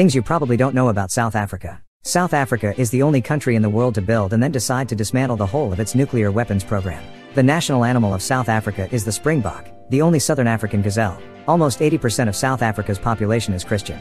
Things you probably don't know about South Africa. South Africa is the only country in the world to build and then decide to dismantle the whole of its nuclear weapons program. The national animal of South Africa is the springbok, the only southern African gazelle. Almost 80% of South Africa's population is Christian.